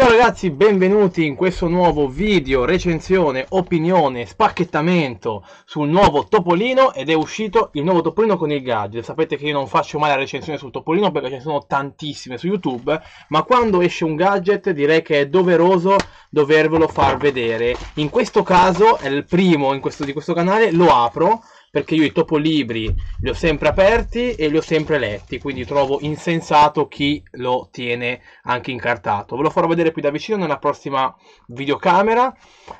Ciao ragazzi, benvenuti in questo nuovo video, recensione, opinione, spacchettamento sul nuovo Topolino ed è uscito il nuovo Topolino con il gadget. Sapete che io non faccio mai la recensione sul Topolino perché ce ne sono tantissime su YouTube, ma quando esce un gadget direi che è doveroso dovervelo far vedere. In questo caso è il primo questo, di questo canale, lo apro perché io i topolibri li ho sempre aperti e li ho sempre letti, quindi trovo insensato chi lo tiene anche incartato. Ve lo farò vedere qui da vicino nella prossima videocamera.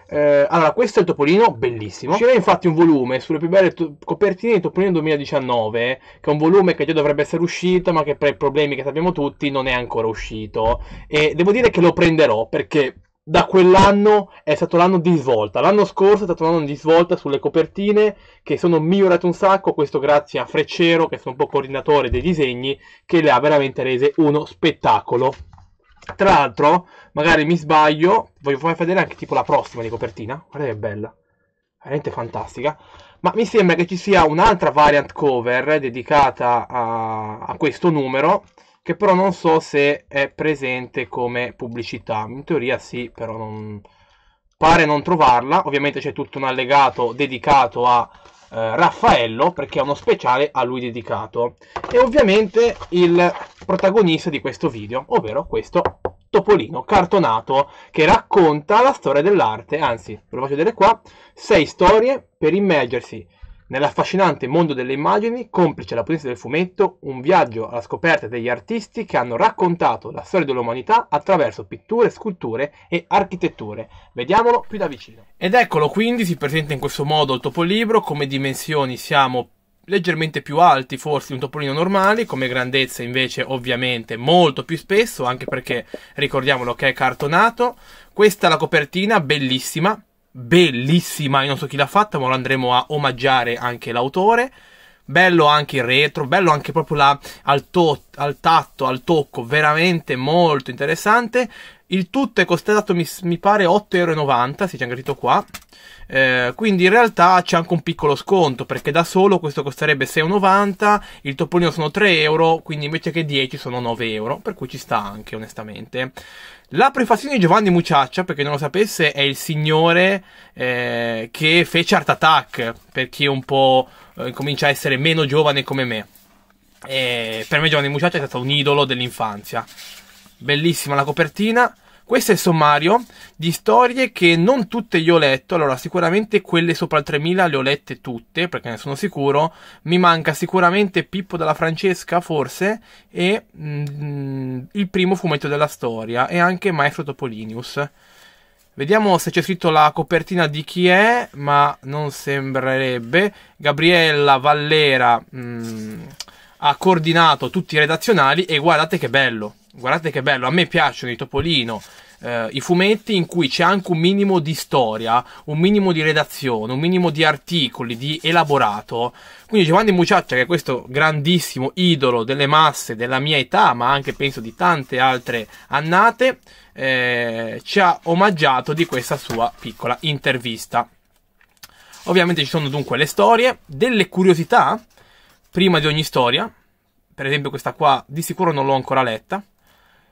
Eh, allora, questo è il topolino, bellissimo. C'era infatti un volume sulle più belle copertine di Topolino 2019, che è un volume che già dovrebbe essere uscito, ma che per i problemi che sappiamo tutti non è ancora uscito. E devo dire che lo prenderò perché da quell'anno è stato l'anno di svolta. L'anno scorso è stato l'anno di svolta sulle copertine che sono migliorate un sacco. Questo grazie a Freccero, che è un po' coordinatore dei disegni, che le ha veramente rese uno spettacolo. Tra l'altro, magari mi sbaglio, voglio far vedere anche tipo la prossima di copertina. Guarda che bella, veramente fantastica. Ma mi sembra che ci sia un'altra variant cover dedicata a, a questo numero che però non so se è presente come pubblicità. In teoria sì, però non pare non trovarla. Ovviamente c'è tutto un allegato dedicato a eh, Raffaello perché è uno speciale a lui dedicato. E ovviamente il protagonista di questo video, ovvero questo Topolino cartonato che racconta la storia dell'arte, anzi, ve lo faccio vedere qua, sei storie per immergersi Nell'affascinante mondo delle immagini, complice la potenza del fumetto, un viaggio alla scoperta degli artisti che hanno raccontato la storia dell'umanità attraverso pitture, sculture e architetture. Vediamolo più da vicino. Ed eccolo quindi, si presenta in questo modo il topolibro, come dimensioni siamo leggermente più alti forse di un topolino normale, come grandezza invece ovviamente molto più spesso, anche perché ricordiamolo che è cartonato. Questa è la copertina, bellissima, bellissima, io non so chi l'ha fatta, ma lo andremo a omaggiare anche l'autore. Bello anche il retro, bello anche proprio la, al, to, al tatto, al tocco, veramente molto interessante. Il tutto è costato, mi, mi pare, 8,90€, si c'è scritto qua. Eh, quindi in realtà c'è anche un piccolo sconto perché da solo questo costerebbe 6,90 il topolino sono 3 euro quindi invece che 10 sono 9 euro per cui ci sta anche onestamente la prefazione di Giovanni Muciaccia, per chi non lo sapesse, è il signore eh, che fece Art Attack, per chi un po' eh, comincia a essere meno giovane come me. E per me Giovanni Muciaccia è stato un idolo dell'infanzia. Bellissima la copertina. Questo è il sommario di storie che non tutte io ho letto, allora sicuramente quelle sopra il 3000 le ho lette tutte, perché ne sono sicuro, mi manca sicuramente Pippo della Francesca, forse, e mm, il primo fumetto della storia, e anche Maestro Topolinius. Vediamo se c'è scritto la copertina di chi è, ma non sembrerebbe. Gabriella Vallera mm, ha coordinato tutti i redazionali e guardate che bello. Guardate che bello, a me piacciono i Topolino, eh, i fumetti in cui c'è anche un minimo di storia, un minimo di redazione, un minimo di articoli, di elaborato. Quindi Giovanni Muciaccia, che è questo grandissimo idolo delle masse della mia età, ma anche penso di tante altre annate, eh, ci ha omaggiato di questa sua piccola intervista. Ovviamente ci sono dunque le storie, delle curiosità, prima di ogni storia. Per esempio questa qua di sicuro non l'ho ancora letta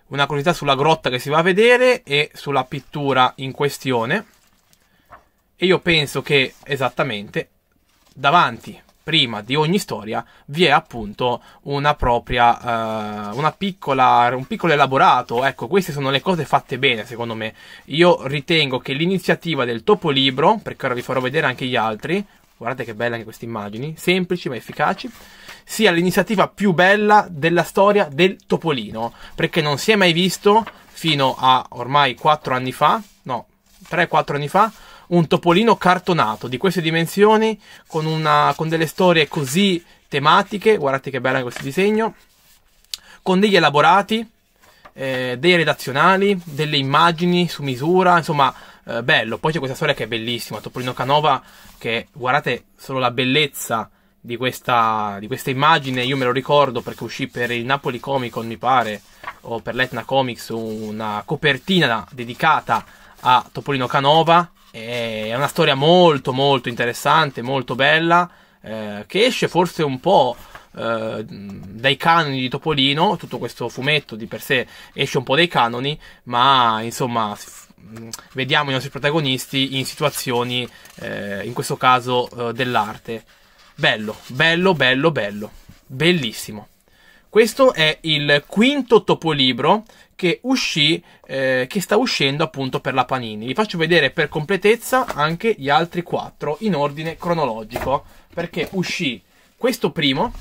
una curiosità sulla grotta che si va a vedere e sulla pittura in questione. E io penso che esattamente davanti, prima di ogni storia, vi è appunto una propria, uh, una piccola, un piccolo elaborato. Ecco, queste sono le cose fatte bene, secondo me. Io ritengo che l'iniziativa del topolibro, perché ora vi farò vedere anche gli altri, guardate che belle anche queste immagini, semplici ma efficaci, sia l'iniziativa più bella della storia del Topolino, perché non si è mai visto fino a ormai 4 anni fa, no, 3-4 anni fa, un Topolino cartonato di queste dimensioni, con, una, con delle storie così tematiche, guardate che bella questo disegno, con degli elaborati, eh, dei redazionali, delle immagini su misura, insomma, eh, bello. Poi c'è questa storia che è bellissima, Topolino Canova, che guardate solo la bellezza di questa, di questa immagine, io me lo ricordo perché uscì per il Napoli Comic Con, mi pare, o per l'Etna Comics, una copertina dedicata a Topolino Canova. È una storia molto molto interessante, molto bella, eh, che esce forse un po' eh, dai canoni di Topolino, tutto questo fumetto di per sé esce un po' dai canoni, ma insomma vediamo i nostri protagonisti in situazioni, eh, in questo caso, eh, dell'arte. Bello, bello, bello, bello, bellissimo. Questo è il quinto topolibro che uscì, eh, che sta uscendo appunto per la Panini. Vi faccio vedere per completezza anche gli altri quattro in ordine cronologico, perché uscì questo primo,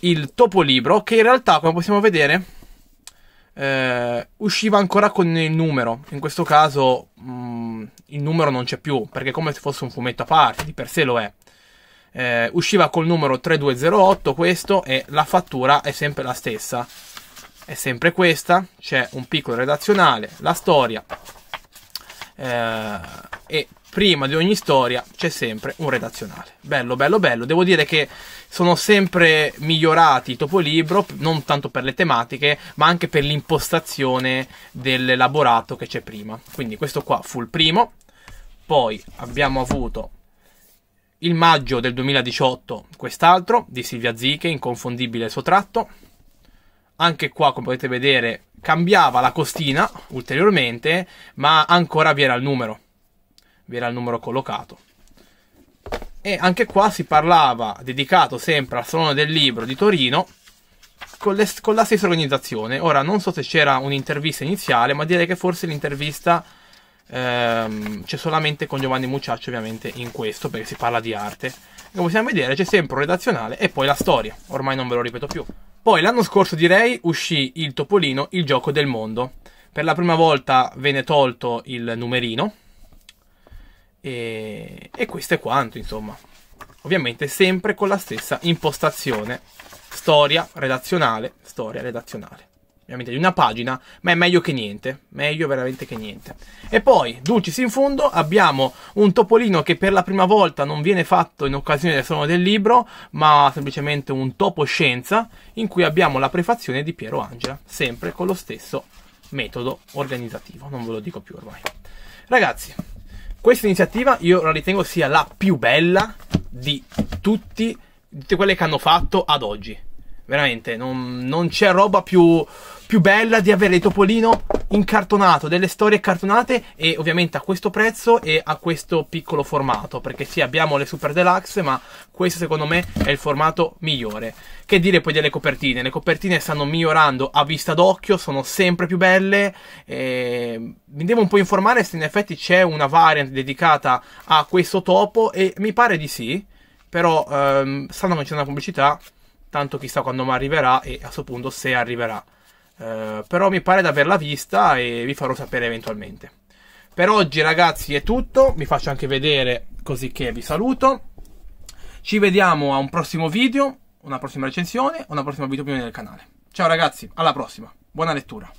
il topolibro, che in realtà, come possiamo vedere, eh, usciva ancora con il numero. In questo caso mh, mm, il numero non c'è più, perché è come se fosse un fumetto a parte, di per sé lo è. Eh, usciva col numero 3208 questo e la fattura è sempre la stessa. È sempre questa, c'è un piccolo redazionale, la storia eh, e prima di ogni storia c'è sempre un redazionale. Bello, bello, bello. Devo dire che sono sempre migliorati Topolibro, non tanto per le tematiche, ma anche per l'impostazione dell'elaborato che c'è prima. Quindi questo qua fu il primo. Poi abbiamo avuto il maggio del 2018 quest'altro di Silvia Ziche, inconfondibile il suo tratto. Anche qua, come potete vedere, cambiava la costina ulteriormente, ma ancora vi era il numero vi era il numero collocato. E anche qua si parlava, dedicato sempre al Salone del Libro di Torino, con, le, con la stessa organizzazione. Ora, non so se c'era un'intervista iniziale, ma direi che forse l'intervista ehm, c'è solamente con Giovanni Mucciaccio, ovviamente, in questo, perché si parla di arte. Come possiamo vedere, c'è sempre un redazionale e poi la storia. Ormai non ve lo ripeto più. Poi, l'anno scorso, direi, uscì il Topolino, il gioco del mondo. Per la prima volta venne tolto il numerino, e, e questo è quanto, insomma. Ovviamente sempre con la stessa impostazione. Storia redazionale, storia redazionale. Ovviamente di una pagina, ma è meglio che niente. Meglio veramente che niente. E poi, dulcis in fondo, abbiamo un topolino che per la prima volta non viene fatto in occasione del salone del libro, ma semplicemente un topo scienza, in cui abbiamo la prefazione di Piero Angela, sempre con lo stesso metodo organizzativo. Non ve lo dico più ormai. Ragazzi, questa iniziativa io la ritengo sia la più bella di tutti, di tutte quelle che hanno fatto ad oggi. Veramente, non, non c'è roba più, più bella di avere il Topolino incartonato, delle storie cartonate e ovviamente a questo prezzo e a questo piccolo formato, perché sì abbiamo le Super Deluxe, ma questo secondo me è il formato migliore. Che dire poi delle copertine? Le copertine stanno migliorando a vista d'occhio, sono sempre più belle. E... Mi devo un po' informare se in effetti c'è una variant dedicata a questo topo e mi pare di sì, però ehm, stanno facendo una pubblicità, tanto chissà quando mi arriverà e a questo punto se arriverà. Eh, però mi pare di averla vista e vi farò sapere eventualmente. Per oggi ragazzi è tutto, vi faccio anche vedere così che vi saluto. Ci vediamo a un prossimo video, una prossima recensione, una prossima video del canale. Ciao ragazzi, alla prossima, buona lettura.